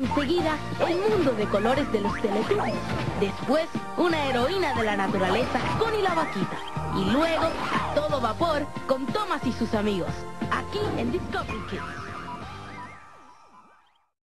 Enseguida, el mundo de colores de los Teletubbies. Después, una heroína de la naturaleza, Connie la vaquita. Y luego, a todo vapor, con Thomas y sus amigos. Aquí en Discovery Kids.